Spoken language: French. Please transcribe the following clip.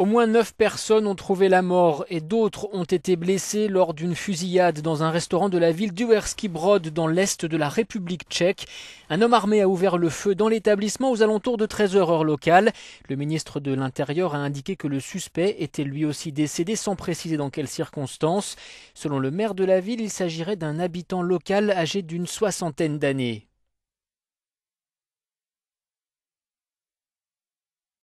Au moins neuf personnes ont trouvé la mort et d'autres ont été blessées lors d'une fusillade dans un restaurant de la ville d'Uerski Brod dans l'est de la République tchèque. Un homme armé a ouvert le feu dans l'établissement aux alentours de 13h heure locale. Le ministre de l'Intérieur a indiqué que le suspect était lui aussi décédé sans préciser dans quelles circonstances. Selon le maire de la ville, il s'agirait d'un habitant local âgé d'une soixantaine d'années.